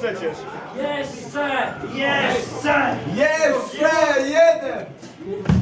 Przecież. Jeszcze! Jeszcze! Jeszcze jeden!